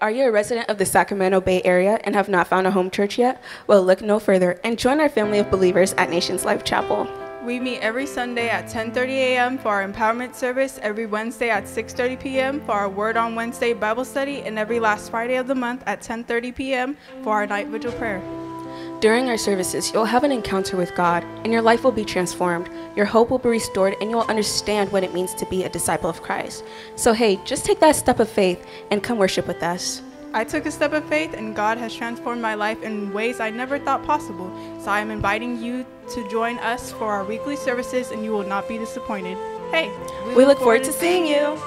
Are you a resident of the Sacramento Bay Area and have not found a home church yet? Well, look no further and join our family of believers at Nations Life Chapel. We meet every Sunday at 10:30 a.m. for our empowerment service, every Wednesday at 6:30 p.m. for our Word on Wednesday Bible study, and every last Friday of the month at 10:30 p.m. for our night vigil prayer. During our services, you'll have an encounter with God, and your life will be transformed. Your hope will be restored, and you'll understand what it means to be a disciple of Christ. So, hey, just take that step of faith and come worship with us. I took a step of faith, and God has transformed my life in ways I never thought possible. So I am inviting you to join us for our weekly services, and you will not be disappointed. Hey, We look forward to seeing you.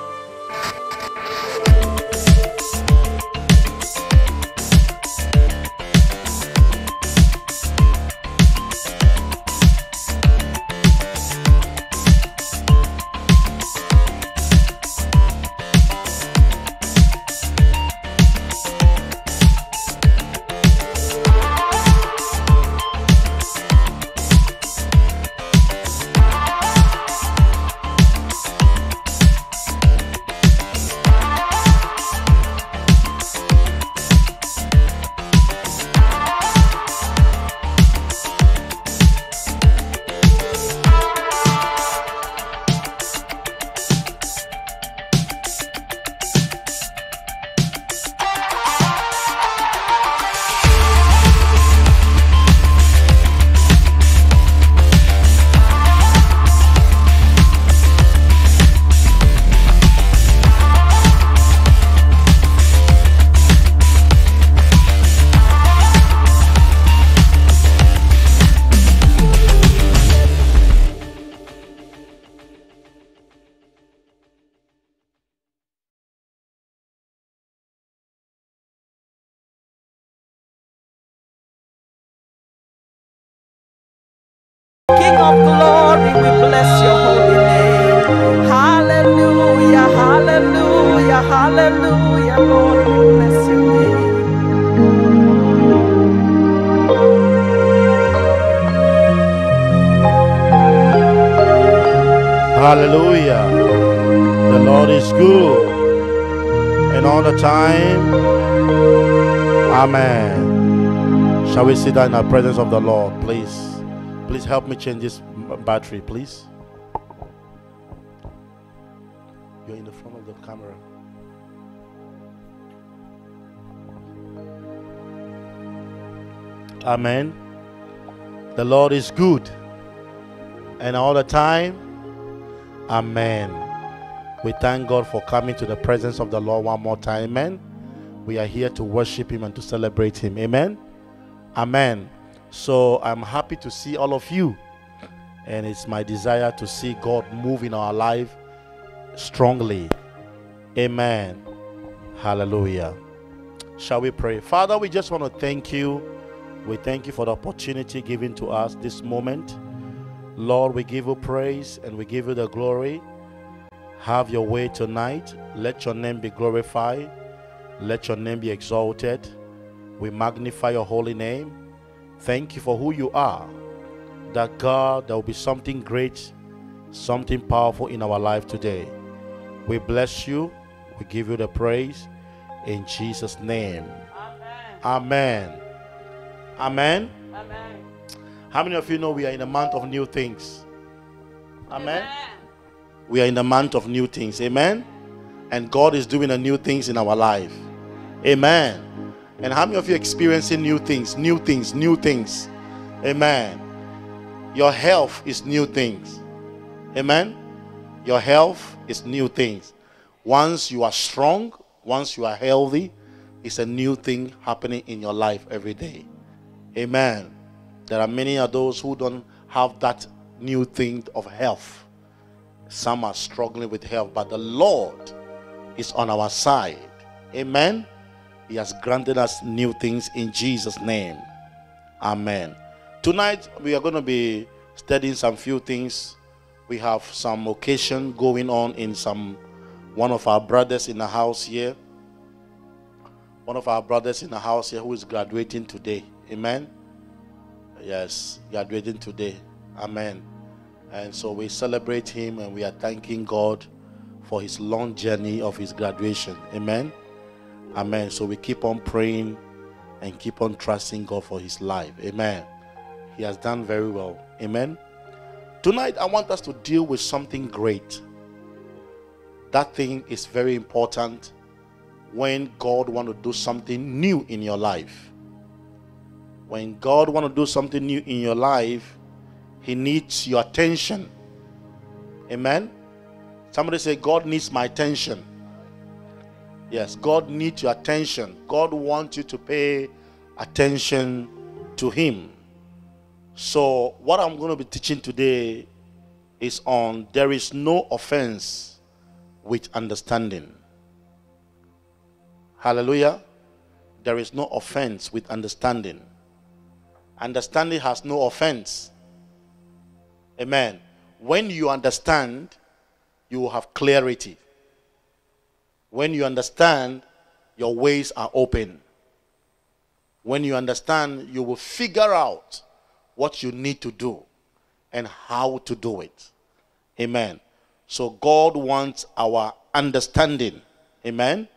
King of glory, we bless your holy name. Hallelujah, hallelujah, hallelujah, Lord, we bless your name. Hallelujah. The Lord is good. And all the time. Amen. Shall we sit down in the presence of the Lord, please? Please help me change this battery, please. You're in the front of the camera. Amen. The Lord is good. And all the time. Amen. We thank God for coming to the presence of the Lord one more time. Amen. We are here to worship Him and to celebrate Him. Amen. Amen. So I'm happy to see all of you. And it's my desire to see God move in our life strongly. Amen. Hallelujah. Shall we pray? Father, we just want to thank you. We thank you for the opportunity given to us this moment. Lord, we give you praise and we give you the glory. Have your way tonight. Let your name be glorified. Let your name be exalted. We magnify your holy name. Thank you for who you are. That God, there will be something great, something powerful in our life today. We bless you. We give you the praise in Jesus' name. Amen. Amen. Amen. How many of you know we are in the month of new things? Amen. We are in the month of new things. Amen. And God is doing a new things in our life. Amen. And how many of you experiencing new things? New things, new things. Amen. Your health is new things. Amen. Your health is new things. Once you are strong, once you are healthy, it's a new thing happening in your life every day. Amen. There are many of those who don't have that new thing of health. Some are struggling with health, but the Lord is on our side. Amen. He has granted us new things in Jesus' name. Amen. Tonight we are going to be studying some few things. We have some occasion going on in some one of our brothers in the house here. One of our brothers in the house here who is graduating today. Amen. Yes, graduating today. Amen. And so we celebrate him and we are thanking God for his long journey of his graduation. Amen. Amen. So we keep on praying and keep on trusting God for his life. Amen. He has done very well. Amen. Tonight, I want us to deal with something great. That thing is very important when God want to do something new in your life. When God want to do something new in your life, he needs your attention. Amen. Somebody say God needs my attention. Yes, God needs your attention. God wants you to pay attention to Him. So, what I'm going to be teaching today is on there is no offense with understanding. Hallelujah. There is no offense with understanding. Understanding has no offense. Amen. When you understand, you will have clarity. When you understand, your ways are open. When you understand, you will figure out what you need to do and how to do it. Amen. So God wants our understanding. Amen.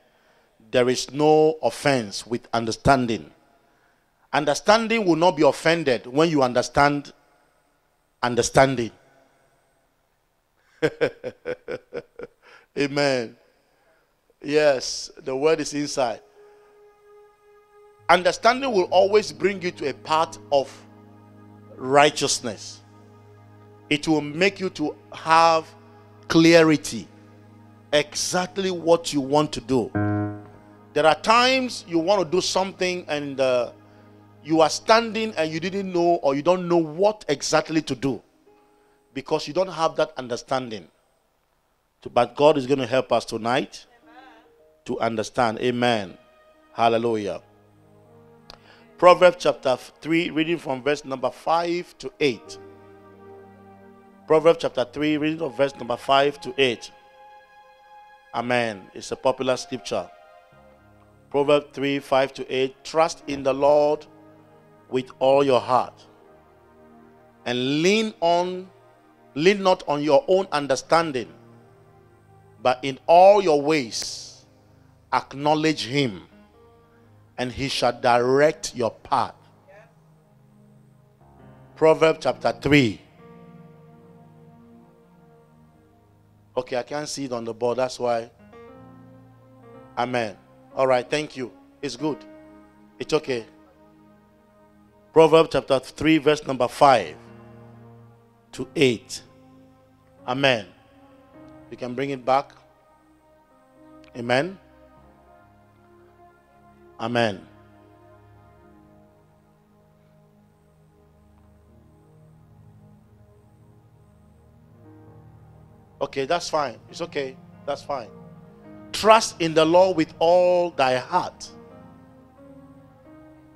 There is no offense with understanding. Understanding will not be offended when you understand understanding. Amen. Yes, the word is inside. Understanding will always bring you to a path of righteousness. It will make you to have clarity exactly what you want to do. There are times you want to do something and uh, you are standing and you didn't know or you don't know what exactly to do because you don't have that understanding. But God is going to help us tonight to understand. Amen. Hallelujah. Proverbs chapter 3, reading from verse number 5 to 8. Proverbs chapter 3, reading from verse number 5 to 8. Amen. It's a popular scripture. Proverbs 3, 5 to 8. Trust in the Lord with all your heart. And lean on, lean not on your own understanding, but in all your ways acknowledge him and he shall direct your path. Proverbs chapter 3. Okay, I can't see it on the board. That's why. Amen. All right, thank you. It's good. It's okay. Proverbs chapter 3, verse number 5 to 8. Amen. You can bring it back. Amen. Amen. Okay, that's fine. It's okay. That's fine. Trust in the Lord with all thy heart.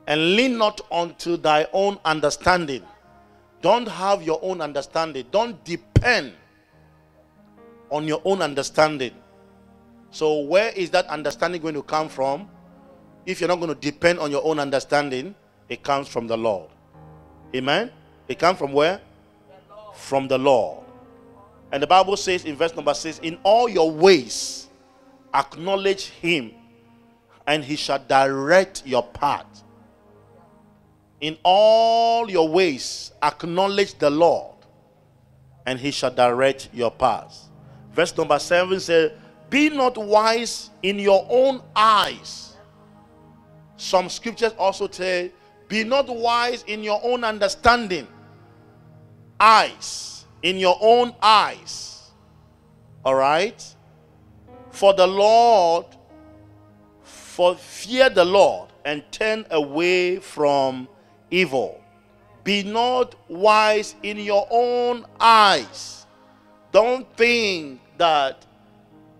And lean not unto thy own understanding. Don't have your own understanding. Don't depend on your own understanding. So, where is that understanding going to come from? If you're not going to depend on your own understanding, it comes from the Lord. Amen? It comes from where? The from the Lord. And the Bible says in verse number 6 In all your ways, acknowledge him, and he shall direct your path. In all your ways, acknowledge the Lord, and he shall direct your path. Verse number 7 says, Be not wise in your own eyes some scriptures also say, Be not wise in your own understanding. Eyes, in your own eyes. All right? For the Lord, for fear the Lord and turn away from evil. Be not wise in your own eyes. Don't think that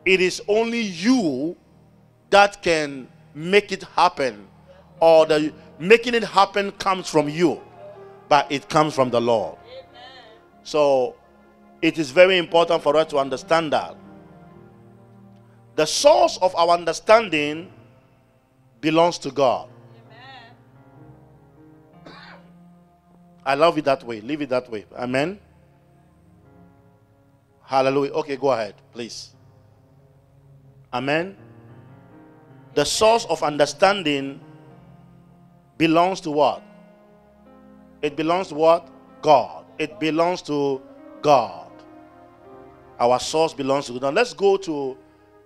it is only you that can make it happen or the making it happen comes from you, but it comes from the Lord. So it is very important for us to understand that. The source of our understanding belongs to God. I love it that way. Leave it that way. Amen. Hallelujah. Okay, go ahead, please. Amen. The source of understanding belongs to what? It belongs to what? God. It belongs to God. Our source belongs to God. Now let's go to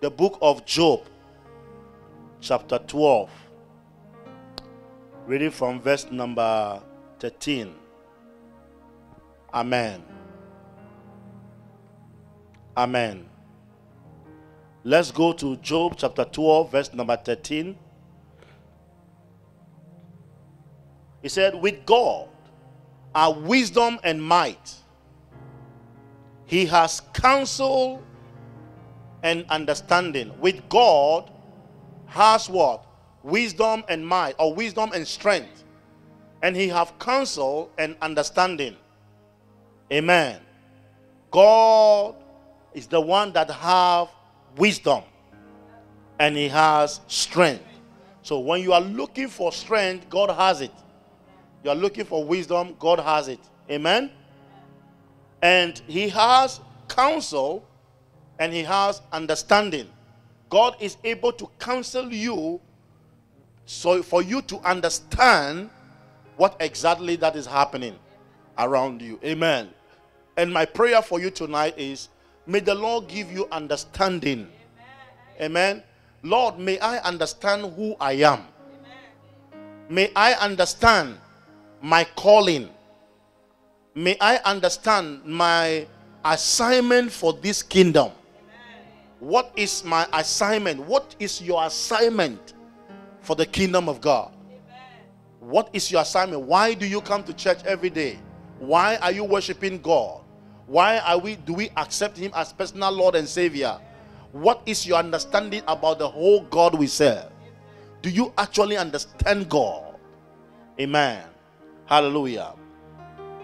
the book of Job, chapter 12. Reading from verse number 13. Amen. Amen. Let's go to Job chapter 12, verse number 13. He said, With God are wisdom and might. He has counsel and understanding. With God has what? Wisdom and might, or wisdom and strength. And he have counsel and understanding. Amen. God is the one that have wisdom and he has strength. So when you are looking for strength, God has it. You are looking for wisdom, God has it. Amen. And he has counsel and he has understanding. God is able to counsel you so for you to understand what exactly that is happening around you. Amen. And my prayer for you tonight is may the Lord give you understanding. Amen. Lord, may I understand who I am. May I understand my calling. May I understand my assignment for this kingdom. What is my assignment? What is your assignment for the kingdom of God? What is your assignment? Why do you come to church every day? Why are you worshiping God? Why are we do we accept him as personal Lord and Savior? What is your understanding about the whole God we serve? Do you actually understand God? Amen. Hallelujah.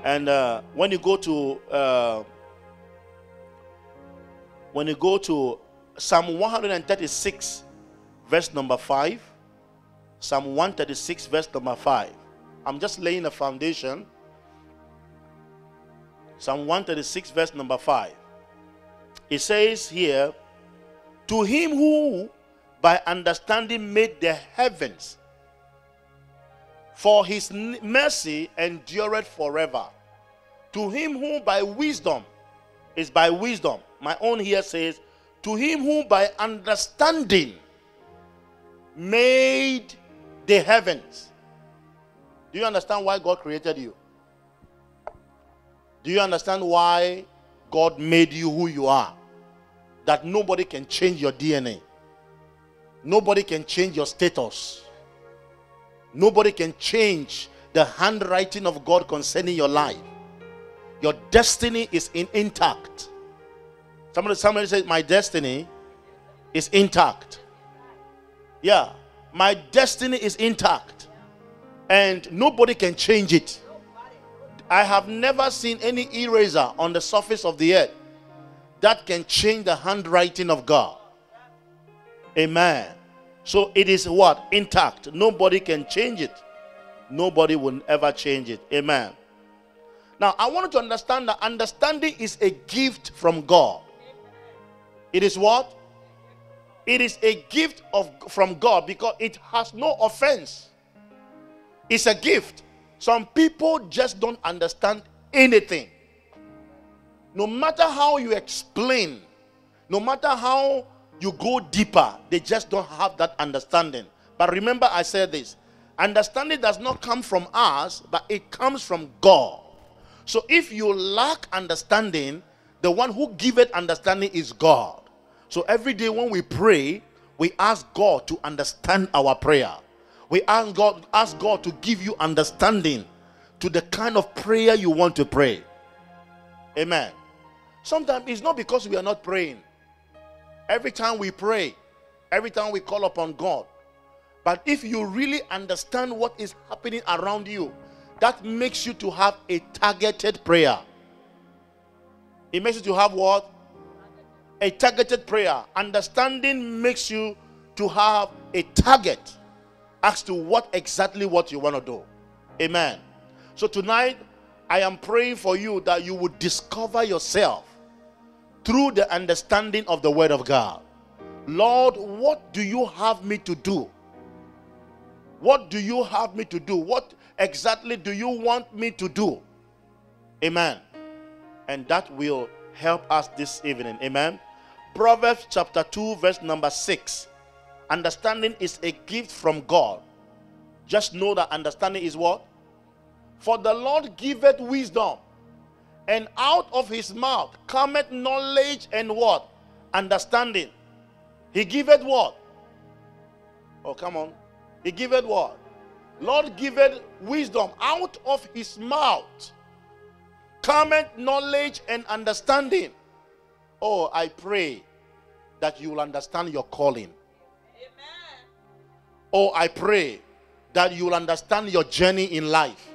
And uh, when you go to uh, when you go to Psalm 136, verse number 5, Psalm 136, verse number 5. I'm just laying a foundation. Psalm 136, verse number 5. It says here, To him who by understanding made the heavens, for his mercy endureth forever. To him who by wisdom is by wisdom. My own here says, To him who by understanding made the heavens. Do you understand why God created you? Do you understand why God made you who you are? That nobody can change your DNA. Nobody can change your status. Nobody can change the handwriting of God concerning your life. Your destiny is in intact. Somebody, somebody said, My destiny is intact. Yeah, my destiny is intact. And nobody can change it. I have never seen any eraser on the surface of the earth that can change the handwriting of God. Amen. So it is what? Intact. Nobody can change it. Nobody will ever change it. Amen. Now, I want you to understand that understanding is a gift from God. It is what? It is a gift of from God because it has no offense. It's a gift. Some people just don't understand anything. No matter how you explain, no matter how you go deeper, they just don't have that understanding. But remember, I said this understanding does not come from us, but it comes from God. So if you lack understanding, the one who giveth understanding is God. So every day when we pray, we ask God to understand our prayer. We ask God, ask God to give you understanding to the kind of prayer you want to pray. Amen. Sometimes it's not because we are not praying. Every time we pray, every time we call upon God. But if you really understand what is happening around you, that makes you to have a targeted prayer. It makes you to have what? A targeted prayer. Understanding makes you to have a target as to what exactly what you want to do. Amen. So tonight I am praying for you that you would discover yourself through the understanding of the word of God. Lord, what do you have me to do? What do you have me to do? What exactly do you want me to do? Amen. And that will help us this evening. Amen. Proverbs chapter 2, verse number 6. Understanding is a gift from God. Just know that understanding is what? For the Lord giveth wisdom, and out of his mouth cometh knowledge and what? Understanding. He giveth what? Oh, come on. He giveth what? Lord giveth wisdom out of his mouth. Cometh knowledge and understanding. Oh, I pray that you will understand your calling. Oh, I pray that you will understand your journey in life.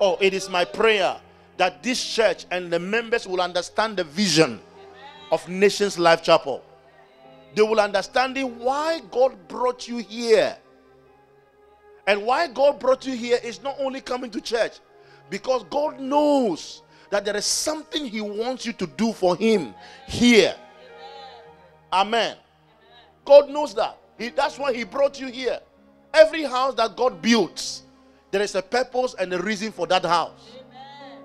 Oh, it is my prayer that this church and the members will understand the vision of Nations Life Chapel. They will understand why God brought you here. And why God brought you here is not only coming to church, because God knows that there is something He wants you to do for Him here. Amen. God knows that. He, that's why He brought you here. Every house that God builds, there is a purpose and a reason for that house.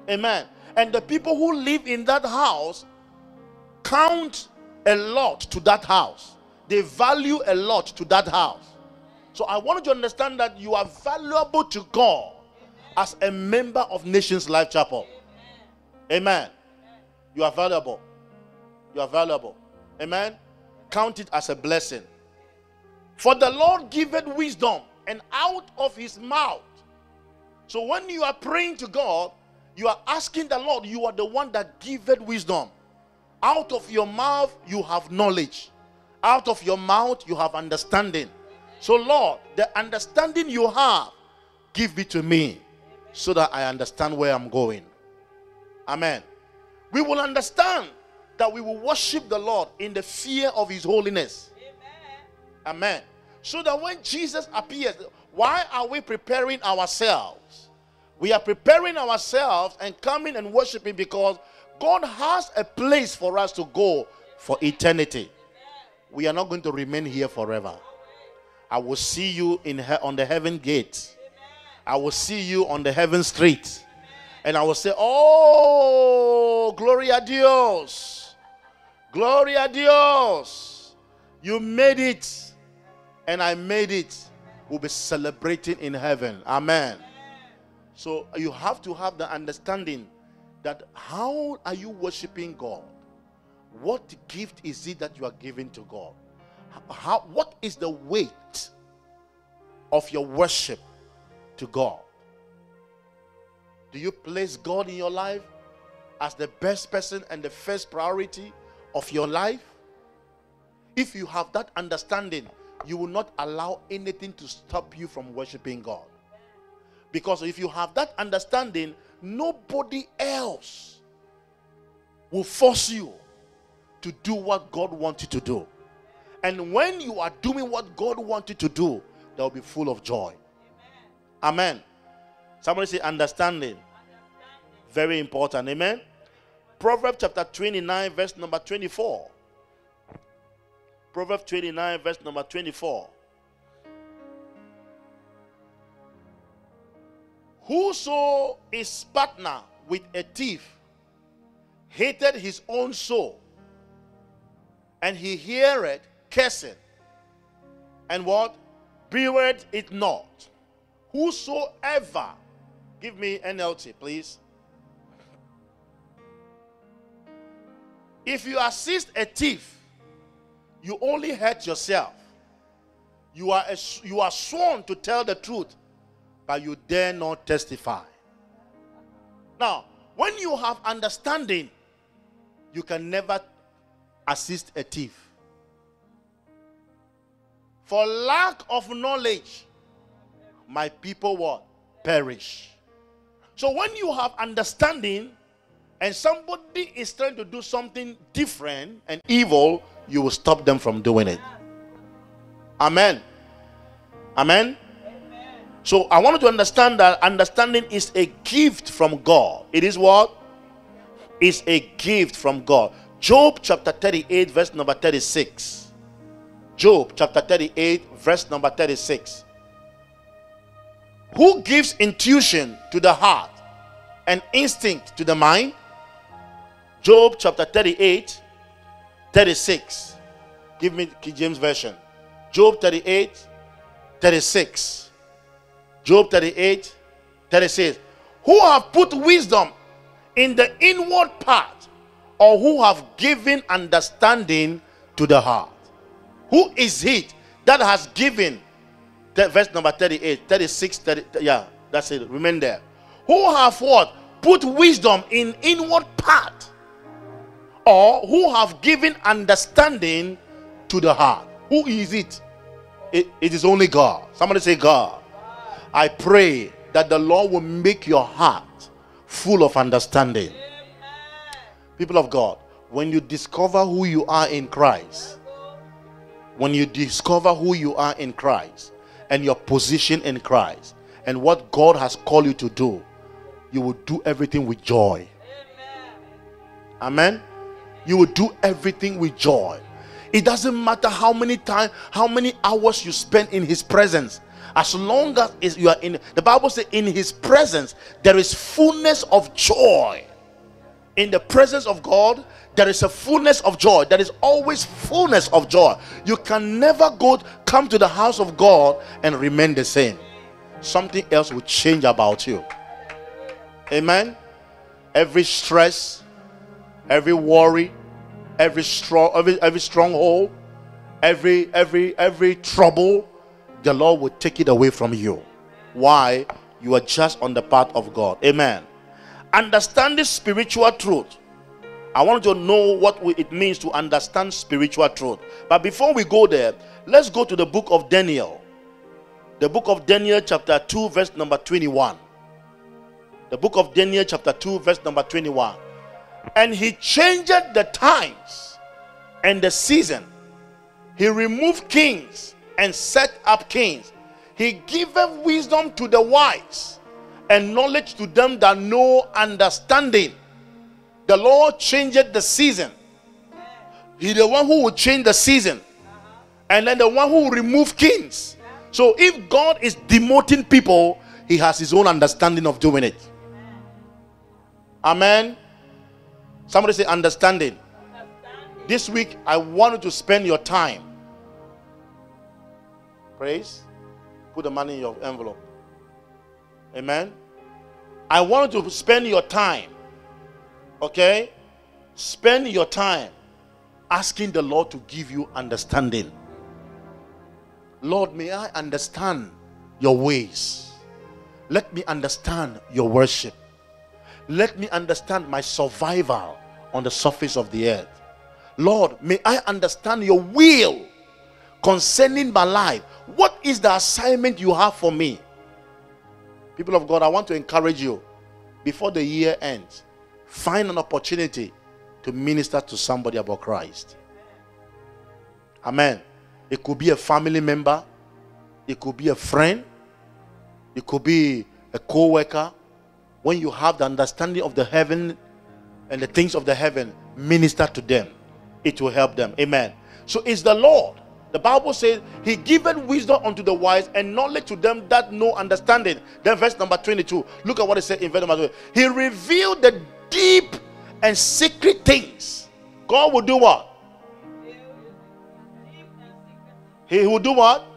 Amen. Amen. And the people who live in that house count a lot to that house. They value a lot to that house. So I want you to understand that you are valuable to God as a member of Nations Life Chapel. Amen. You are valuable. You are valuable. Amen. Count it as a blessing. For the Lord giveth wisdom, and out of his mouth. So when you are praying to God, you are asking the Lord, you are the one that giveth wisdom. Out of your mouth, you have knowledge. Out of your mouth, you have understanding. So, Lord, the understanding you have, give it to me so that I understand where I'm going. Amen. We will understand that we will worship the Lord in the fear of His holiness. Amen. So that when Jesus appears, why are we preparing ourselves? We are preparing ourselves and coming and worshiping because God has a place for us to go for eternity. We are not going to remain here forever. I will see you in he- on the heaven gate. I will see you on the heaven street. And I will say, Oh, Gloria Dios. Gloria Dios. You made it. And I made it. We'll be celebrating in heaven. Amen. So you have to have the understanding that how are you worshiping God? What gift is it that you are giving to God? How, what is the weight of your worship to God? Do you place God in your life as the best person and the first priority of your life? If you have that understanding, you will not allow anything to stop you from worshiping God. Because if you have that understanding, nobody else will force you to do what God wants you to do. And when you are doing what God wants you to do, they will be full of joy. Amen. Amen. Somebody say understanding. understanding. Very important. Amen. Proverbs chapter 29, verse number 24. Proverbs 29, verse number 24. Whoso is partner with a thief hated his own soul, and he heareth cursing, and what? Beware it not. Whosoever, give me NLT, please. If you assist a thief, you only hurt yourself. You are, you are sworn to tell the truth but you dare not testify. Now, when you have understanding, you can never assist a thief. For lack of knowledge, my people will perish. So when you have understanding and somebody is trying to do something different and evil, you will stop them from doing it. Amen. Amen. So I want you to understand that understanding is a gift from God. It is what? Is a gift from God. Job chapter 38, verse number 36. Job chapter 38, verse number 36. Who gives intuition to the heart and instinct to the mind? Job chapter 38, 36. Give me King James Version. Job 38, 36. Job 38, 36. Who have put wisdom in the inward part, or who have given understanding to the heart? Who is it that has given? Verse number 38, 36, 30, yeah, that's it. Remain there. Who have what? Put wisdom in inward part, or who have given understanding to the heart? Who is it? It, it is only God. Somebody say, God. I pray that the Lord will make your heart full of understanding. People of God, when you discover who you are in Christ, when you discover who you are in Christ and your position in Christ and what God has called you to do, you will do everything with joy. Amen. You will do everything with joy. It doesn't matter how many time, how many hours you spend in his presence. As long as you are in the Bible says in his presence there is fullness of joy. In the presence of God, there is a fullness of joy. There is always fullness of joy. You can never go come to the house of God and remain the same. Something else will change about you. Amen. Every stress, every worry, every strong every, every stronghold, every every every trouble, the Lord will take it away from you. Why? You are just on the path of God. Amen. Understanding spiritual truth. I want you to know what it means to understand spiritual truth. But before we go there, let's go to the book of Daniel. The book of Daniel, chapter 2, verse number 21. The book of Daniel, chapter 2, verse number 21. And he changed the times and the season. He removed kings and set up kings. He giveth wisdom to the wise and knowledge to them that know understanding. The Lord changed the season. He the one who will change the season. And then the one who will remove kings. So if God is demoting people, he has his own understanding of doing it. Amen. Somebody say understanding. understanding. This week I want you to spend your time. Praise. Put the money in your envelope. Amen. I want you to spend your time. Okay? Spend your time asking the Lord to give you understanding. Lord, may I understand your ways. Let me understand your worship. Let me understand my survival on the surface of the earth. Lord, may I understand your will concerning my life. What is the assignment you have for me? People of God, I want to encourage you before the year ends, find an opportunity to minister to somebody about Christ. Amen. It could be a family member, it could be a friend, it could be a co worker, when you have the understanding of the heaven and the things of the heaven, minister to them. It will help them. Amen. So it's the Lord. The Bible says he given wisdom unto the wise and knowledge to them that know understanding. Then verse number 22. Look at what it said in verse number 22. He revealed the deep and secret things. God will do what? He will do what?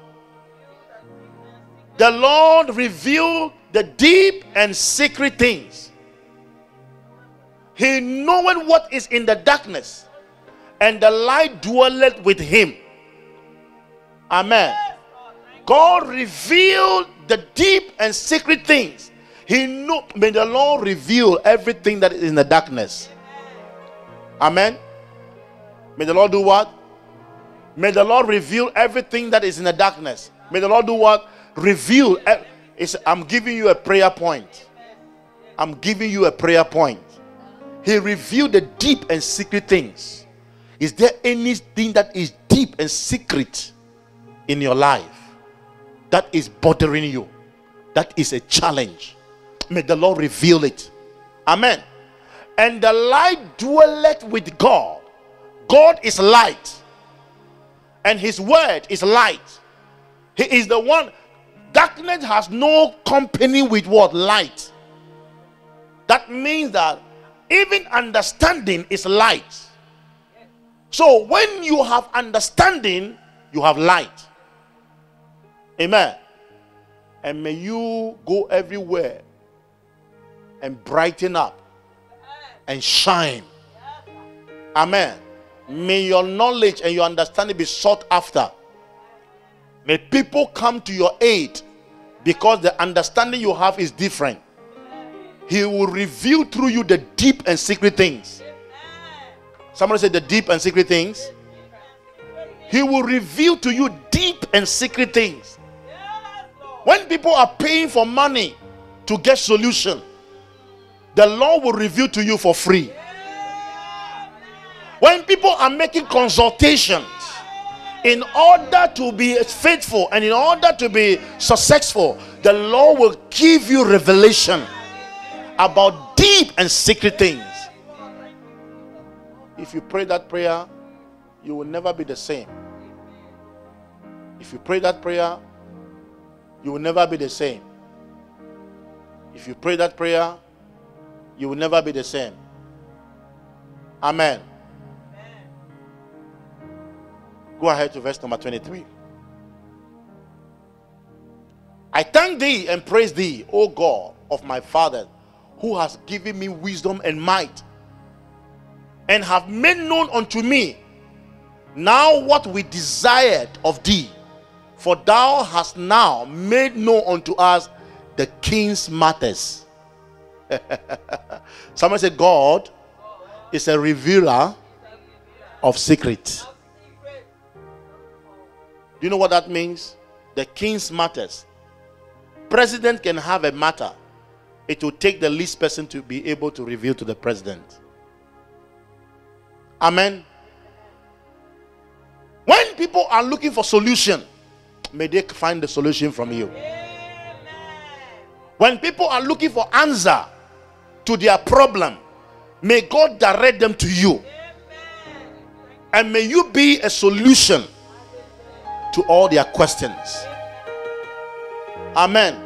The Lord revealed the deep and secret things. He knoweth what is in the darkness, and the light dwelleth with him. Amen. God revealed the deep and secret things. He knew, may the Lord reveal everything that is in the darkness. Amen. May the Lord do what? May the Lord reveal everything that is in the darkness. May the Lord do what? Reveal it's, I'm giving you a prayer point. I'm giving you a prayer point. He revealed the deep and secret things. Is there anything that is deep and secret in your life that is bothering you? That is a challenge. May the Lord reveal it. Amen. And the light dwelleth with God, God is light, and His word is light. He is the one. Darkness has no company with what? Light. That means that even understanding is light. So when you have understanding, you have light. Amen. And may you go everywhere and brighten up and shine. Amen. May your knowledge and your understanding be sought after. May people come to your aid because the understanding you have is different. He will reveal through you the deep and secret things. Somebody said the deep and secret things. He will reveal to you deep and secret things. When people are paying for money to get solution, the Lord will reveal to you for free. When people are making consultations in order to be faithful and in order to be successful, the Lord will give you revelation about deep and secret things. If you pray that prayer, you will never be the same. If you pray that prayer, you will never be the same. If you pray that prayer, you will never be the same. Amen. Go ahead to verse number 23. I thank thee and praise thee, O God of my father, who has given me wisdom and might, and have made known unto me now what we desired of thee. For thou hast now made known unto us the king's matters. Someone said, God is a revealer of secrets. Do you know what that means? The king's matters. President can have a matter. It will take the least person to be able to reveal to the president. Amen. When people are looking for solution, may they find the solution from you. Amen. When people are looking for answer to their problem, may God direct them to you. Amen. And may you be a solution to all their questions. Amen.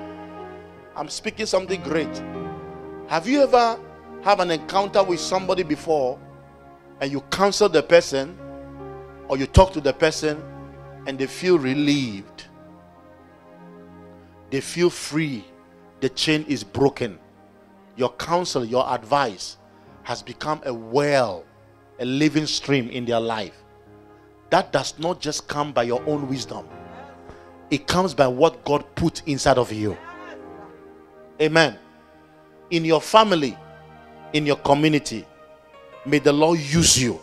I'm speaking something great. Have you ever have an encounter with somebody before and you counsel the person or you talk to the person and they feel relieved? They feel free. The chain is broken. Your counsel, your advice has become a well, a living stream in their life that does not just come by your own wisdom, it comes by what God put inside of you. Amen. In your family, in your community, may the Lord use you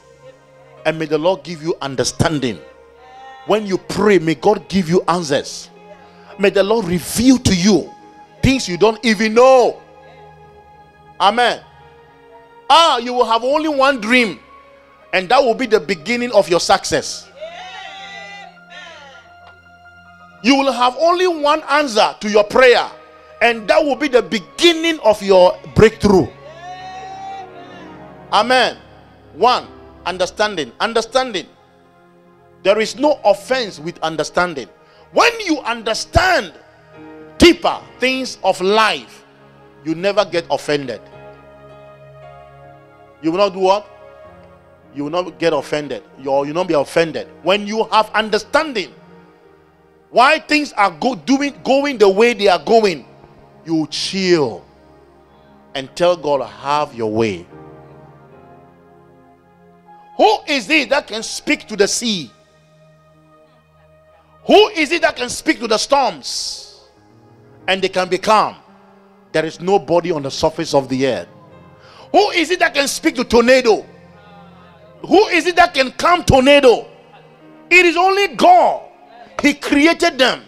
and may the Lord give you understanding. When you pray, may God give you answers. May the Lord reveal to you things you don't even know. Amen. Ah, you will have only one dream and that will be the beginning of your success. You will have only one answer to your prayer, and that will be the beginning of your breakthrough. Amen. One, understanding. Understanding. There is no offense with understanding. When you understand deeper things of life, you never get offended. You will not do what? You will not get offended. You will not be offended. When you have understanding why things are go, doing going the way they are going, you chill and tell God, have your way. Who is it that can speak to the sea? Who is it that can speak to the storms and they can be calm? There is nobody on the surface of the earth. Who is it that can speak to tornado who is it that can calm tornado? It is only God. He created them.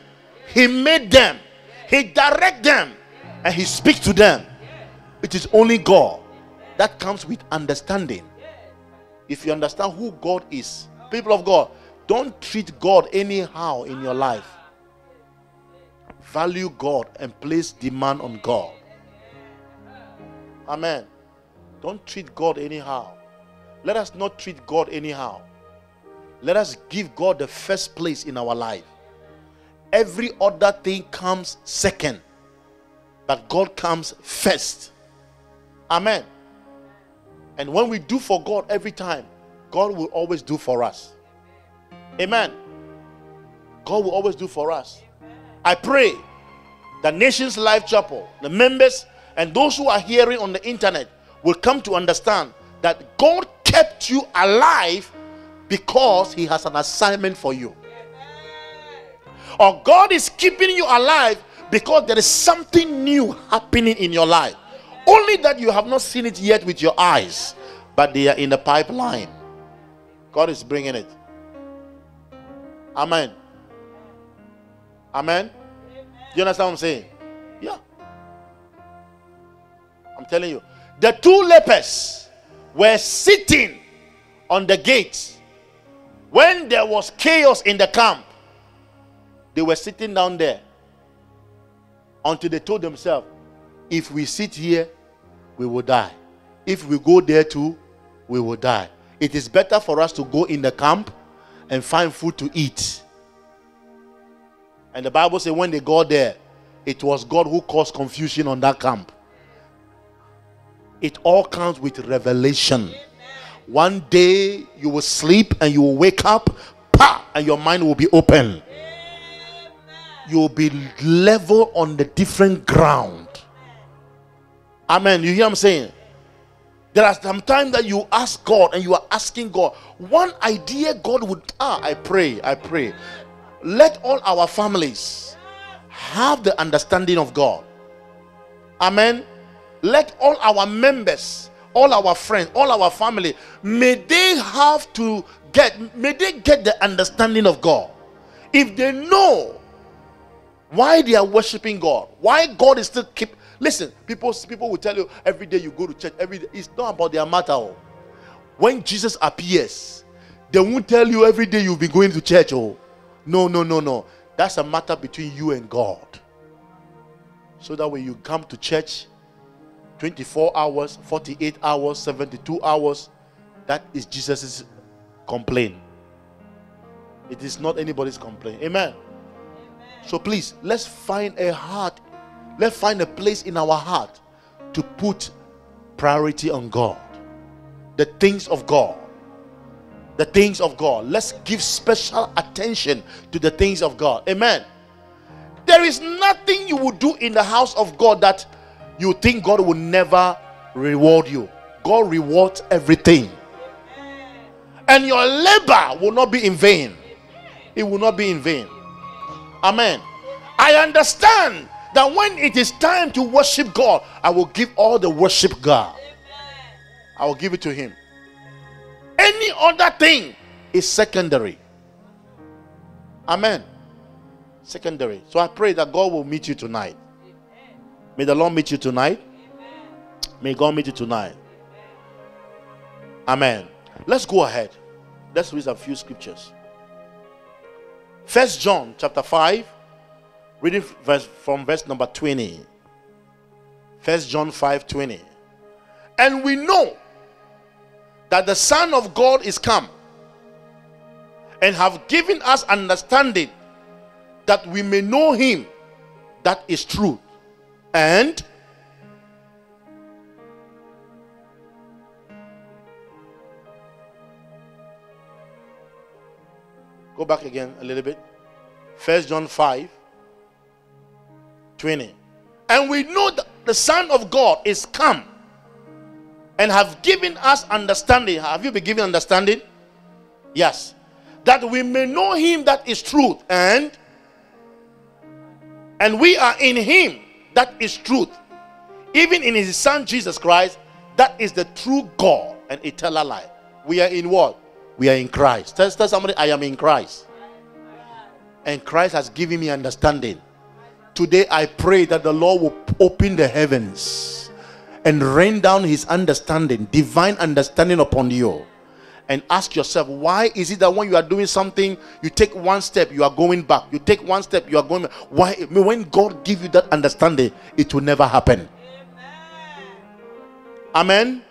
He made them. He direct them. And he speaks to them. It is only God. That comes with understanding. If you understand who God is, people of God, don't treat God anyhow in your life. Value God and place demand on God. Amen. Don't treat God anyhow. Let us not treat God anyhow. Let us give God the first place in our life. Every other thing comes second, but God comes first. Amen. And when we do for God every time, God will always do for us. Amen. God will always do for us. I pray the Nations Life Chapel, the members, and those who are hearing on the internet will come to understand that God kept you alive because He has an assignment for you. Or God is keeping you alive because there is something new happening in your life. Only that you have not seen it yet with your eyes, but they are in the pipeline. God is bringing it. Amen. Amen. Do you understand what I'm saying? Yeah. I'm telling you. The two lepers were sitting on the gate when there was chaos in the camp. They were sitting down there until they told themselves, if we sit here, we will die. If we go there too, we will die. It is better for us to go in the camp and find food to eat. And the Bible says when they got there, it was God who caused confusion on that camp. It all comes with revelation. One day you will sleep and you will wake up, pa, and your mind will be open. You will be level on the different ground. Amen. You hear what I'm saying? There are some times that you ask God and you are asking God one idea God would ah I pray I pray let all our families have the understanding of God amen let all our members all our friends all our family may they have to get may they get the understanding of God if they know why they are worshiping God why God is still keep Listen, people, people will tell you every day you go to church, every day. It's not about their matter. Oh. When Jesus appears, they won't tell you every day you'll be going to church. Oh, no, no, no, no. That's a matter between you and God. So that when you come to church 24 hours, 48 hours, 72 hours, that is Jesus' complaint. It is not anybody's complaint. Amen. Amen. So please, let's find a heart Let's find a place in our heart to put priority on God, the things of God. The things of God. Let's give special attention to the things of God. Amen. There is nothing you will do in the house of God that you think God will never reward you. God rewards everything. And your labor will not be in vain. It will not be in vain. Amen. I understand that when it is time to worship God, I will give all the worship God. I will give it to Him. Any other thing is secondary. Amen. Secondary. So I pray that God will meet you tonight. May the Lord meet you tonight. May God meet you tonight. Amen. Let's go ahead. Let's read a few scriptures. First John chapter 5 Reading verse, from verse number 20. First John 5 20. And we know that the Son of God is come and have given us understanding that we may know him that is truth and go back again a little bit first john 5 20. And we know that the Son of God is come and have given us understanding. Have you been given understanding? Yes. That we may know him that is truth and and we are in him that is truth. Even in his son Jesus Christ, that is the true God and eternal life. We are in what? We are in Christ. Tell, tell somebody, I am in Christ. And Christ has given me understanding. Today I pray that the Lord will open the heavens and rain down his understanding, divine understanding upon you. And ask yourself, why is it that when you are doing something, you take one step, you are going back. You take one step, you are going back. Why? When God give you that understanding, it will never happen. Amen. Amen.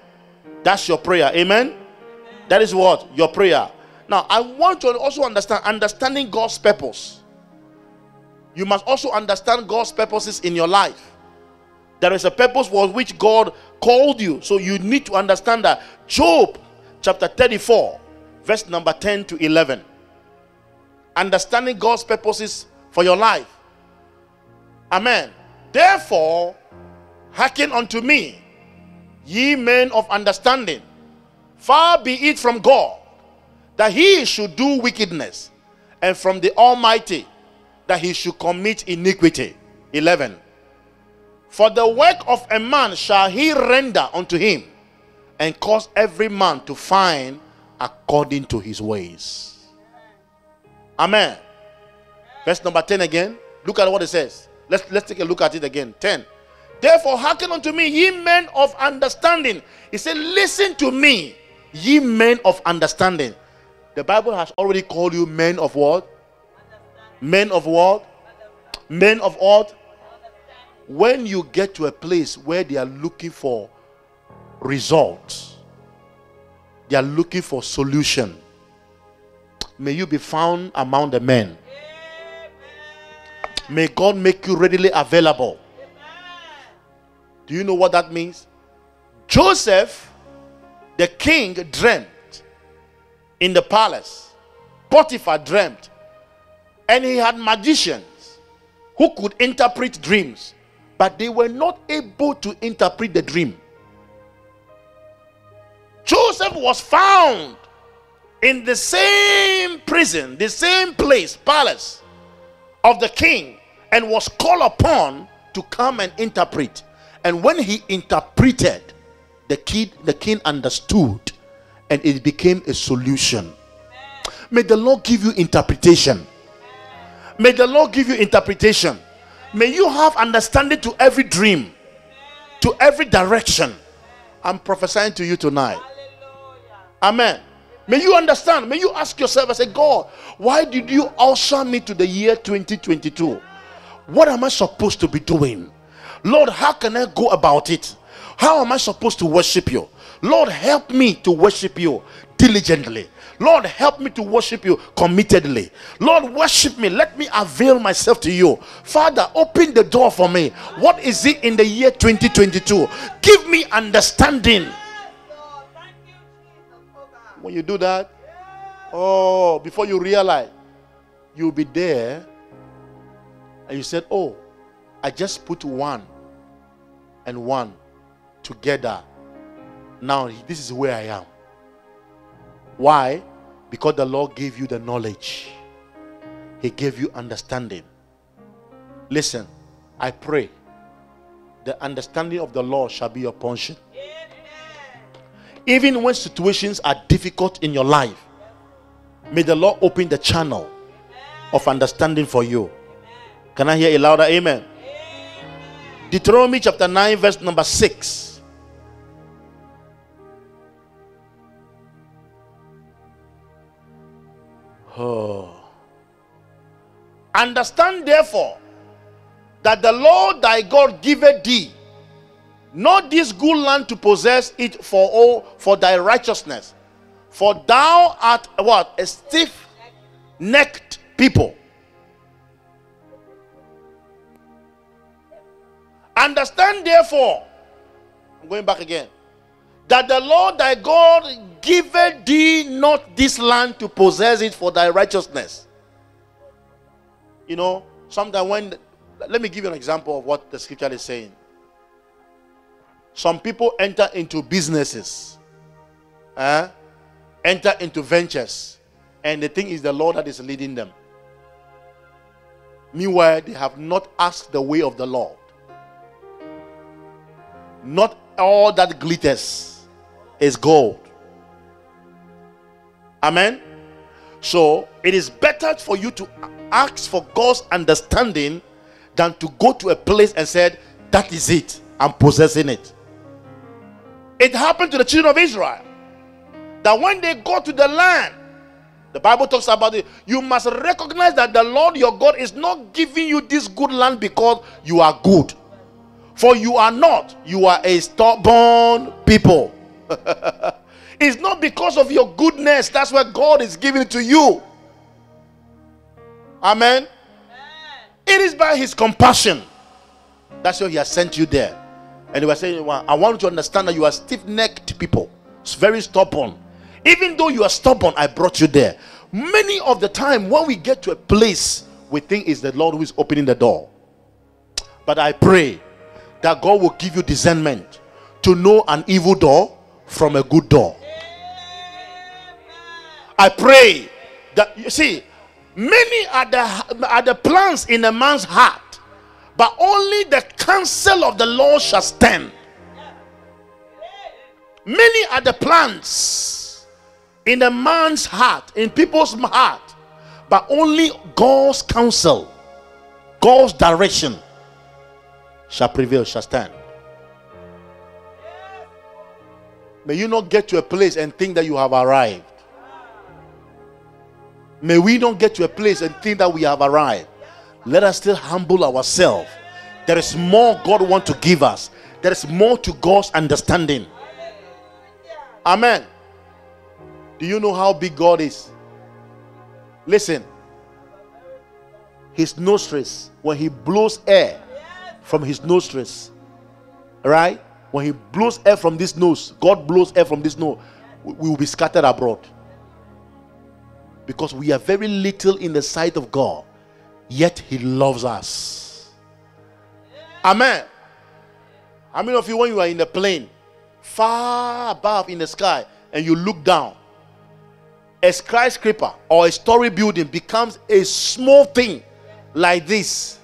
That's your prayer. Amen. Amen. That is what? Your prayer. Now, I want you to also understand understanding God's purpose. You must also understand God's purposes in your life. There is a purpose for which God called you. So you need to understand that. Job chapter 34, verse number 10 to 11. Understanding God's purposes for your life. Amen. Therefore, hearken unto me, ye men of understanding. Far be it from God that he should do wickedness, and from the Almighty that he should commit iniquity. 11. For the work of a man shall he render unto him, and cause every man to find according to his ways. Amen. Verse number 10 again. Look at what it says. Let's, let's take a look at it again. 10. Therefore, hearken unto me, ye men of understanding. He said, Listen to me, ye men of understanding. The Bible has already called you men of what? Men of what? Men of what? When you get to a place where they are looking for results, they are looking for solution. May you be found among the men. May God make you readily available. Do you know what that means? Joseph, the king, dreamt in the palace. Potiphar dreamt. And he had magicians who could interpret dreams, but they were not able to interpret the dream. Joseph was found in the same prison, the same place, palace of the king, and was called upon to come and interpret. And when he interpreted, the king, the king understood and it became a solution. May the Lord give you interpretation. May the Lord give you interpretation. May you have understanding to every dream, to every direction. I'm prophesying to you tonight. Amen. May you understand. May you ask yourself, I say, God, why did you usher me to the year 2022? What am I supposed to be doing? Lord, how can I go about it? How am I supposed to worship you? Lord, help me to worship you diligently. Lord, help me to worship you committedly. Lord, worship me. Let me avail myself to you. Father, open the door for me. What is it in the year 2022? Give me understanding. When you do that, oh, before you realize, you'll be there and you said, Oh, I just put one and one together now, this is where I am. Why? Because the Lord gave you the knowledge, He gave you understanding. Listen, I pray the understanding of the Lord shall be your portion. Even when situations are difficult in your life, may the Lord open the channel of understanding for you. Can I hear a louder amen? Deuteronomy chapter 9, verse number 6. Oh. Understand therefore that the Lord thy God giveth thee not this good land to possess it for all for thy righteousness. For thou art what? A stiff necked people. Understand therefore, I'm going back again, that the Lord thy God giveth thee not this land to possess it for thy righteousness. You know, sometimes when, let me give you an example of what the scripture is saying. Some people enter into businesses, eh? enter into ventures, and the thing is the Lord that is leading them. Meanwhile, they have not asked the way of the Lord. Not all that glitters is gold. Amen. So it is better for you to ask for God's understanding than to go to a place and said, That is it. I'm possessing it. It happened to the children of Israel that when they go to the land, the Bible talks about it. You must recognize that the Lord your God is not giving you this good land because you are good. For you are not. You are a stubborn people. It's not because of your goodness. That's why God is giving it to you. Amen. It is by his compassion. That's why he has sent you there. And they were saying, well, I want you to understand that you are stiff necked people. It's very stubborn. Even though you are stubborn, I brought you there. Many of the time, when we get to a place, we think it's the Lord who is opening the door. But I pray that God will give you discernment to know an evil door from a good door. I pray that you see, many are the, are the plans in a man's heart, but only the counsel of the Lord shall stand. Many are the plans in a man's heart, in people's heart, but only God's counsel, God's direction shall prevail, shall stand. May you not get to a place and think that you have arrived. May we not get to a place and think that we have arrived. Let us still humble ourselves. There is more God wants to give us. There is more to God's understanding. Amen. Do you know how big God is? Listen. His nostrils, when he blows air from his nostrils, right? When he blows air from this nose, God blows air from this nose, we will be scattered abroad because we are very little in the sight of God, yet He loves us. Amen. How many of you, when you are in the plane, far above in the sky, and you look down, a skyscraper or a story building becomes a small thing like this?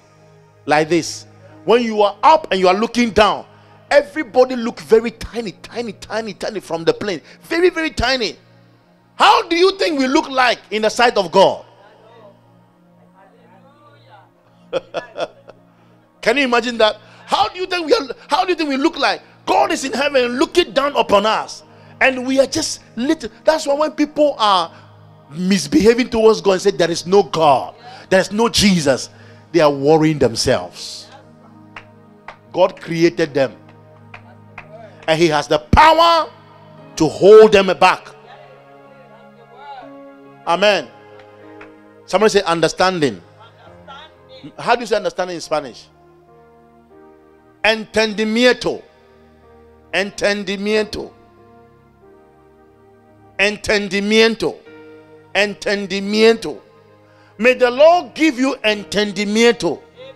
Like this. When you are up and you are looking down, everybody look very tiny, tiny, tiny, tiny from the plane. Very, very tiny. How do you think we look like in the sight of God? Can you imagine that? How do you think we are, how do you think we look like? God is in heaven looking down upon us. And we are just little. That's why when people are misbehaving towards God and say there is no God, there is no Jesus, they are worrying themselves. God created them. And He has the power to hold them back. Amen. Somebody say understanding. How do you say understanding in Spanish? Entendimiento. Entendimiento. Entendimiento. Entendimiento. May the Lord give you entendimiento. Amen.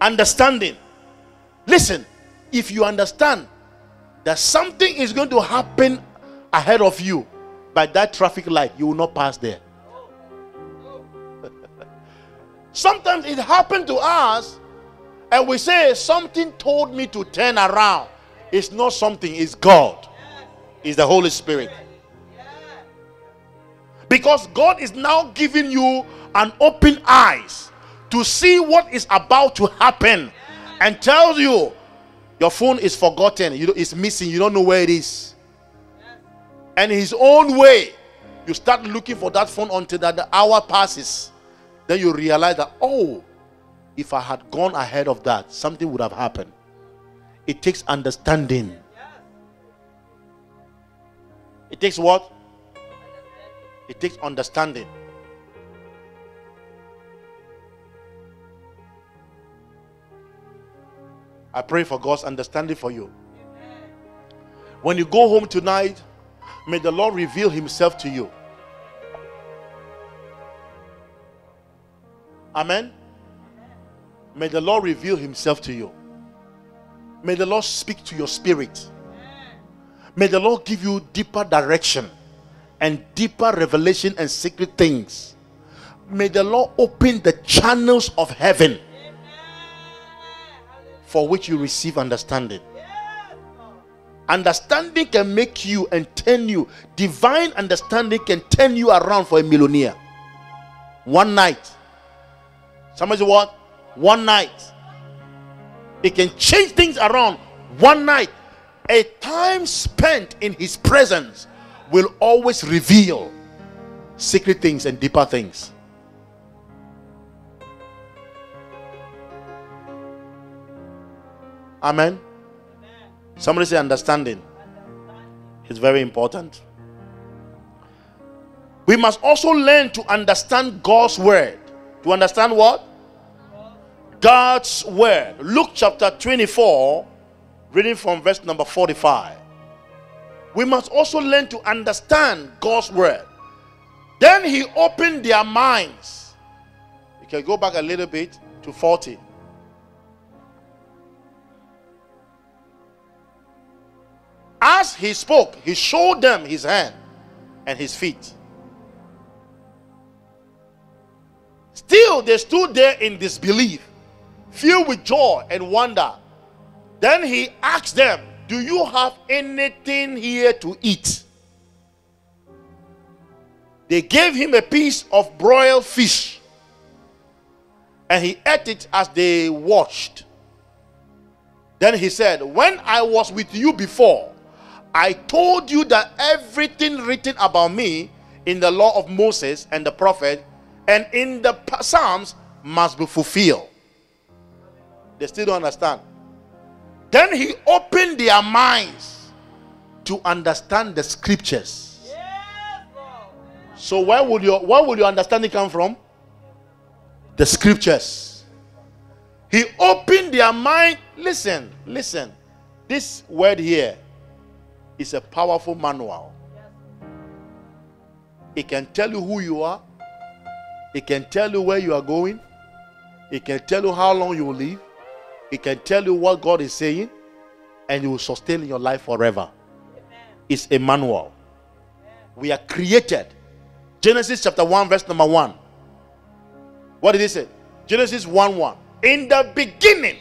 Understanding. Listen, if you understand that something is going to happen ahead of you by that traffic light, you will not pass there. Sometimes it happened to us, and we say, Something told me to turn around. It's not something, it's God, it's the Holy Spirit. Because God is now giving you an open eyes to see what is about to happen and tells you your phone is forgotten, you it's missing, you don't know where it is and his own way. You start looking for that phone until that the hour passes. Then you realize that, oh, if I had gone ahead of that, something would have happened. It takes understanding. It takes what? It takes understanding. I pray for God's understanding for you. When you go home tonight, May the Lord reveal Himself to you. Amen. May the Lord reveal Himself to you. May the Lord speak to your spirit. May the Lord give you deeper direction and deeper revelation and secret things. May the Lord open the channels of heaven for which you receive understanding. Understanding can make you and turn you. Divine understanding can turn you around for a millionaire. One night. Somebody say what? One night. It can change things around one night. A time spent in his presence will always reveal secret things and deeper things. Amen. Somebody say understanding. It's very important. We must also learn to understand God's word. To understand what? God's word. Luke chapter 24, reading from verse number 45. We must also learn to understand God's word. Then he opened their minds. You can go back a little bit to 40. As he spoke, he showed them his hand and his feet. Still, they stood there in disbelief, filled with joy and wonder. Then he asked them, Do you have anything here to eat? They gave him a piece of broiled fish, and he ate it as they watched. Then he said, When I was with you before, I told you that everything written about me in the law of Moses and the prophet and in the Psalms must be fulfilled. They still don't understand. Then he opened their minds to understand the scriptures. So where would your where would your understanding come from? The scriptures. He opened their mind. Listen, listen. This word here is a powerful manual. It can tell you who you are. It can tell you where you are going. It can tell you how long you will live. It can tell you what God is saying. And you will sustain your life forever. It's a manual. We are created. Genesis chapter 1, verse number 1. What did he say? Genesis 1 1. In the beginning.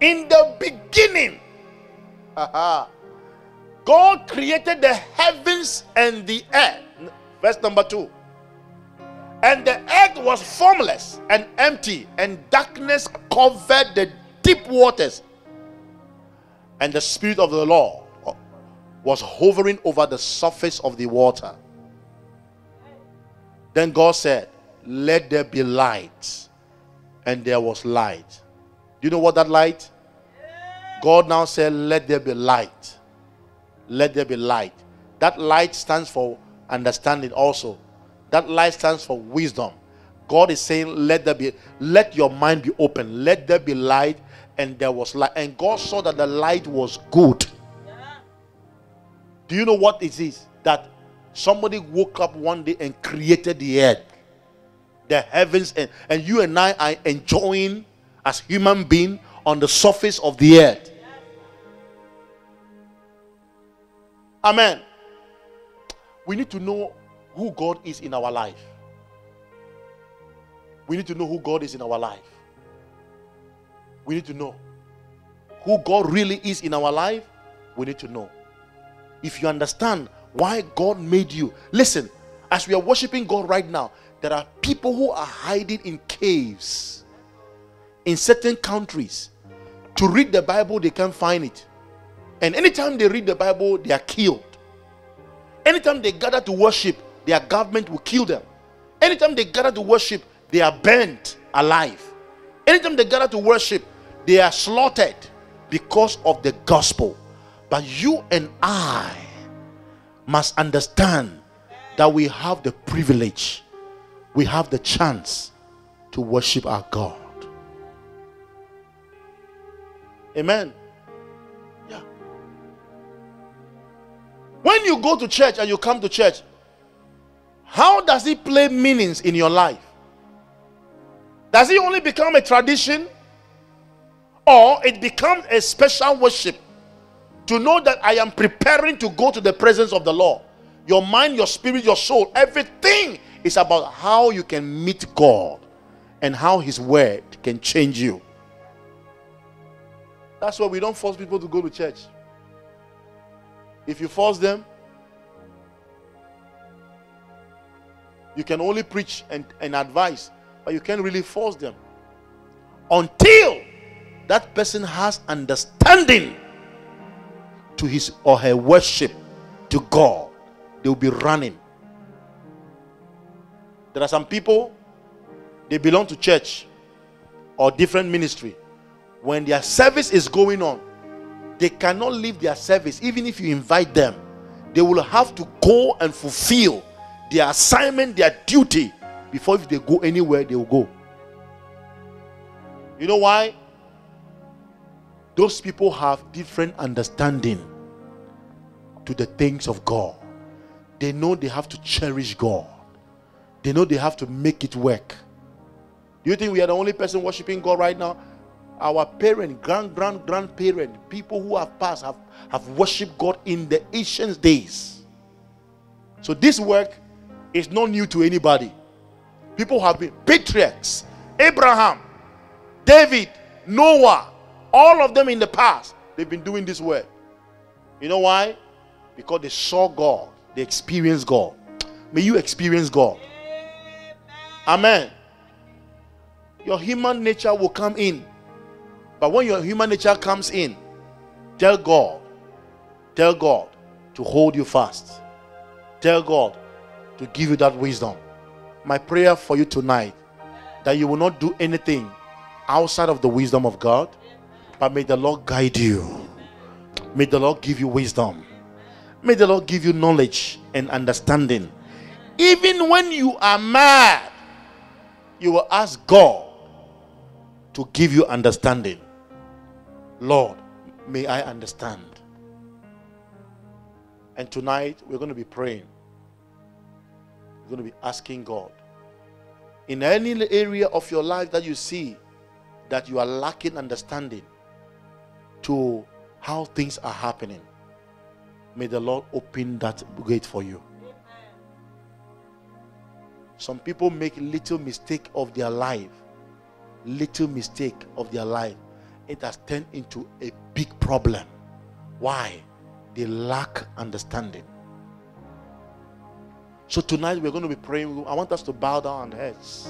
In the beginning. God created the heavens and the earth. Verse number 2. And the earth was formless and empty, and darkness covered the deep waters. And the Spirit of the Lord uh, was hovering over the surface of the water. Then God said, Let there be light. And there was light. Do you know what that light? God now said, Let there be light. Let there be light. That light stands for understanding also. That light stands for wisdom. God is saying, Let there be, let your mind be open. Let there be light. And there was light. And God saw that the light was good. Do you know what it is? That somebody woke up one day and created the earth, the heavens, and, and you and I are enjoying as human being on the surface of the earth. Amen. We need to know who God is in our life. We need to know who God is in our life. We need to know who God really is in our life. We need to know. If you understand why God made you, listen, as we are worshiping God right now, there are people who are hiding in caves in certain countries. To read the Bible, they can't find it. And anytime they read the Bible, they are killed. Anytime they gather to worship, their government will kill them. Anytime they gather to worship, they are burnt alive. Anytime they gather to worship, they are slaughtered because of the gospel. But you and I must understand that we have the privilege, we have the chance to worship our God. Amen. Yeah. When you go to church and you come to church, how does it play meanings in your life? Does it only become a tradition? Or it becomes a special worship to know that I am preparing to go to the presence of the Lord. Your mind, your spirit, your soul, everything is about how you can meet God and how His word can change you. That's why we don't force people to go to church. If you force them, you can only preach and, and advise, but you can't really force them. Until that person has understanding to his or her worship to God, they will be running. There are some people, they belong to church or different ministry. When their service is going on, they cannot leave their service, even if you invite them. They will have to go and fulfill their assignment, their duty, before if they go anywhere, they will go. You know why? Those people have different understanding to the things of God. They know they have to cherish God. They know they have to make it work. Do you think we are the only person worshiping God right now? Our parent, grand, grand, grandparent, people who have passed have, have worshipped God in the ancient days. So this work is not new to anybody. People have been patriarchs, Abraham, David, Noah, all of them in the past, they've been doing this work. You know why? Because they saw God, they experienced God. May you experience God. Amen. Your human nature will come in. But when your human nature comes in, tell God, tell God to hold you fast. Tell God to give you that wisdom. My prayer for you tonight that you will not do anything outside of the wisdom of God, but may the Lord guide you. May the Lord give you wisdom. May the Lord give you knowledge and understanding. Even when you are mad, you will ask God to give you understanding. Lord, may I understand. And tonight we're going to be praying. We're going to be asking God. In any area of your life that you see that you are lacking understanding to how things are happening, may the Lord open that gate for you. Some people make little mistake of their life. Little mistake of their life. It has turned into a big problem. Why? They lack understanding. So tonight we're going to be praying. I want us to bow down our heads.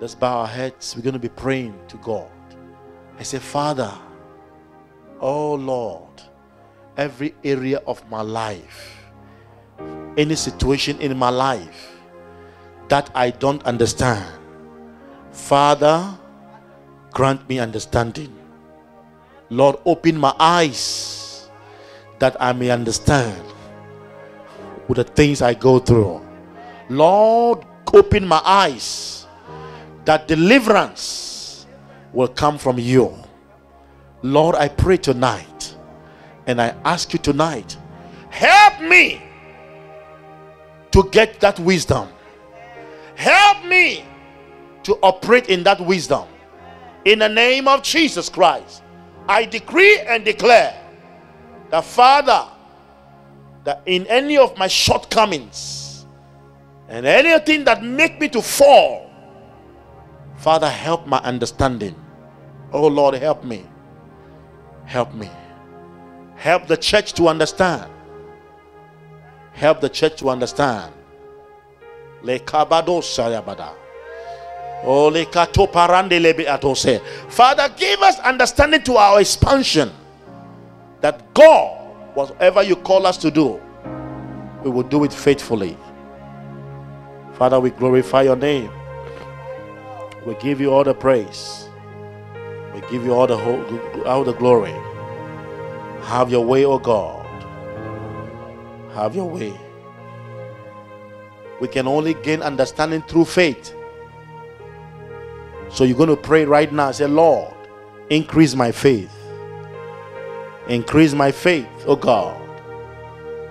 Let's bow our heads. We're going to be praying to God. I say, Father, oh Lord, every area of my life, any situation in my life that I don't understand, Father, grant me understanding. Lord, open my eyes that I may understand with the things I go through. Lord, open my eyes that deliverance will come from you. Lord, I pray tonight and I ask you tonight, help me to get that wisdom. Help me to operate in that wisdom. In the name of Jesus Christ, I decree and declare that Father, that in any of my shortcomings and anything that make me to fall, Father, help my understanding. Oh Lord, help me. Help me. Help the church to understand. Help the church to understand. Oh, Father, give us understanding to our expansion that God whatever you call us to do, we will do it faithfully. Father, we glorify your name. We give you all the praise. We give you all the whole, all the glory. Have your way, O oh God. Have your way. We can only gain understanding through faith. So you're going to pray right now. Say, Lord, increase my faith. Increase my faith, oh God.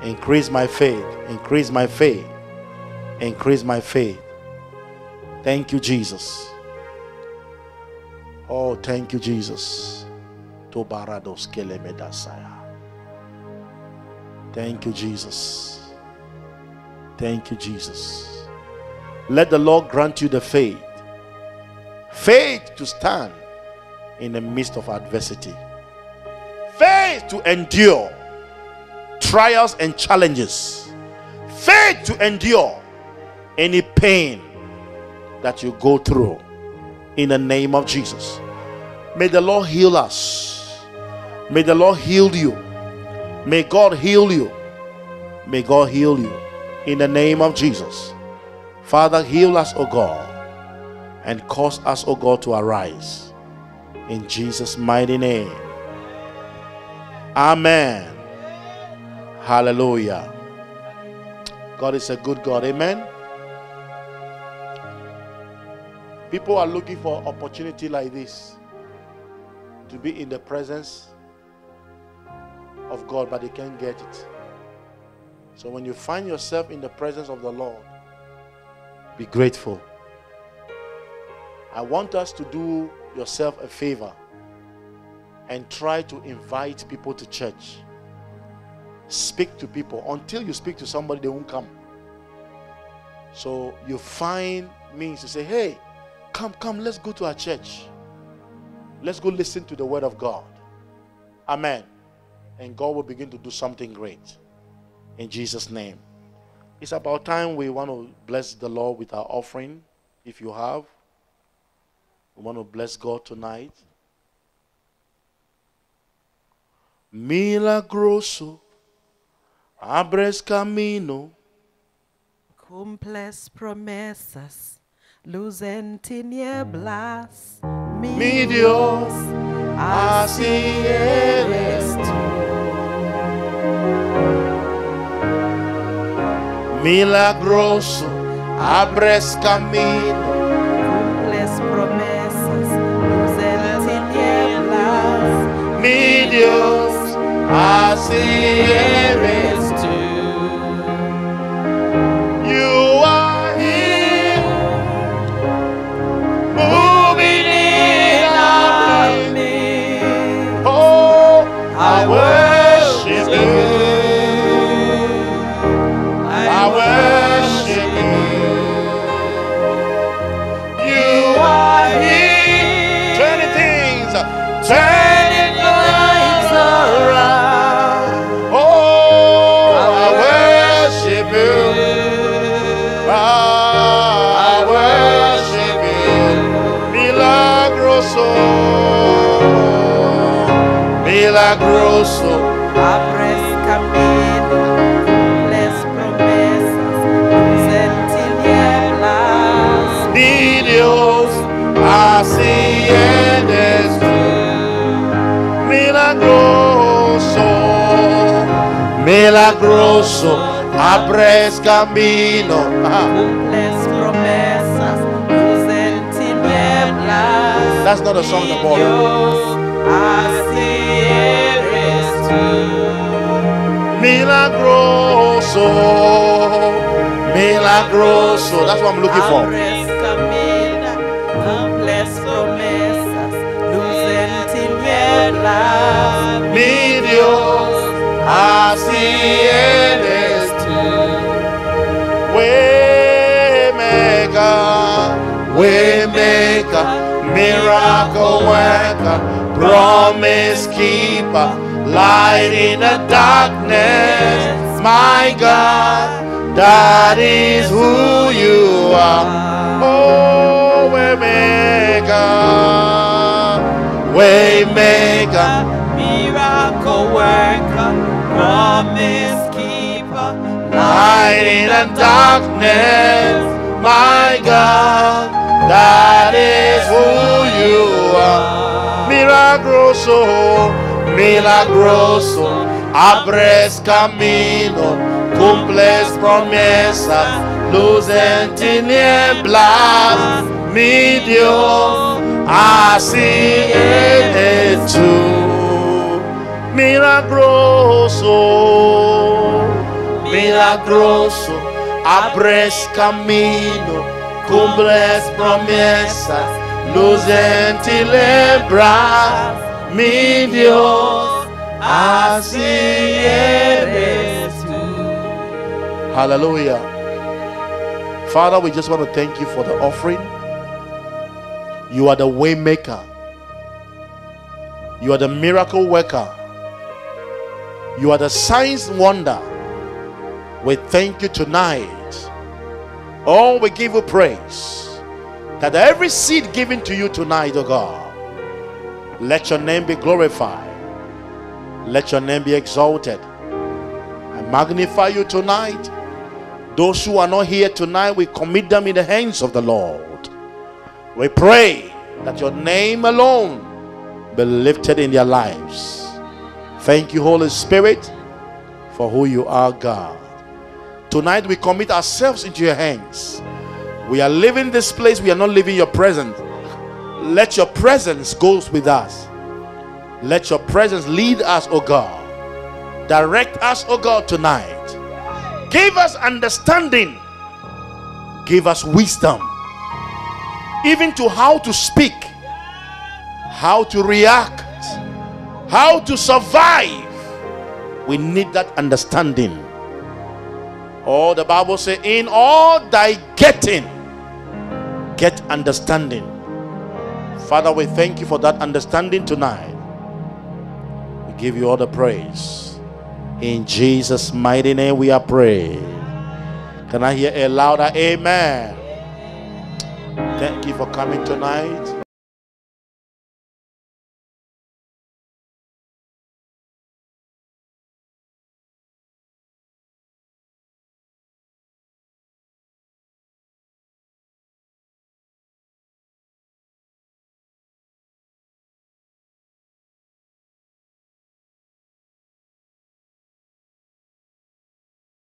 Increase my faith. Increase my faith. Increase my faith. Thank you, Jesus. Oh, thank you, Jesus. Thank you, Jesus. Thank you, Jesus. Let the Lord grant you the faith. Faith to stand in the midst of adversity faith to endure trials and challenges, faith to endure any pain that you go through in the name of Jesus. May the Lord heal us. May the Lord heal you. May God heal you. May God heal you in the name of Jesus. Father, heal us, O God, and cause us, O God, to arise. In Jesus' mighty name. Amen. Hallelujah. God is a good God. Amen. People are looking for opportunity like this to be in the presence of God, but they can't get it. So when you find yourself in the presence of the Lord, be grateful. I want us to do yourself a favor and try to invite people to church. Speak to people. Until you speak to somebody, they won't come. So you find means to say, hey, come, come, let's go to our church. Let's go listen to the word of God. Amen. And God will begin to do something great. In Jesus' name. It's about time we want to bless the Lord with our offering. If you have, we want to bless God tonight. Milagroso, abres camino. Cumples promesas, luz en tinieblas. Mi Dios, así eres tú. Milagroso, abres camino. Cumples promesas, luz en tinieblas. Mi Dios, así milagroso. Abres camino, cumples promesas, en tinieblas. Dios, así eres tú. Milagroso, milagroso, abres camino. Cumples promesas, luz en tinieblas. That's not a song the boy. Dios, eres tú. Milagroso, milagroso. That's what I'm looking for. Abres camino, cumples promesas, luz en. Mi Dios, así eres tú. Waymaker, waymaker, miracle worker, promise keeper, light in the darkness. My God, that is who you are. Oh, waymaker, waymaker. Miracle worker, promise keeper, light in the darkness. My God, that is who you are. Milagroso, milagroso, abres camino, cumples promesas, luz en tinieblas. Mi Dios, así eres tú. Milagroso milagroso, abres camino, cumples promesas, mi Dios, así eres tú. Hallelujah. Father, we just want to thank you for the offering. You are the way maker. You are the miracle worker. You are the signs wonder. We thank you tonight. Oh, we give you praise that every seed given to you tonight, oh God, let your name be glorified. Let your name be exalted. I magnify you tonight. Those who are not here tonight, we commit them in the hands of the Lord. We pray that your name alone be lifted in their lives. Thank you, Holy Spirit, for who you are, God. Tonight we commit ourselves into your hands. We are leaving this place, we are not leaving your presence. Let your presence go with us. Let your presence lead us, O God. Direct us, O God, tonight. Give us understanding. Give us wisdom. Even to how to speak, how to react, how to survive. We need that understanding. Oh, the Bible says, In all thy getting, get understanding. Father, we thank you for that understanding tonight. We give you all the praise. In Jesus' mighty name, we are praying. Can I hear a louder amen? Thank you for coming tonight.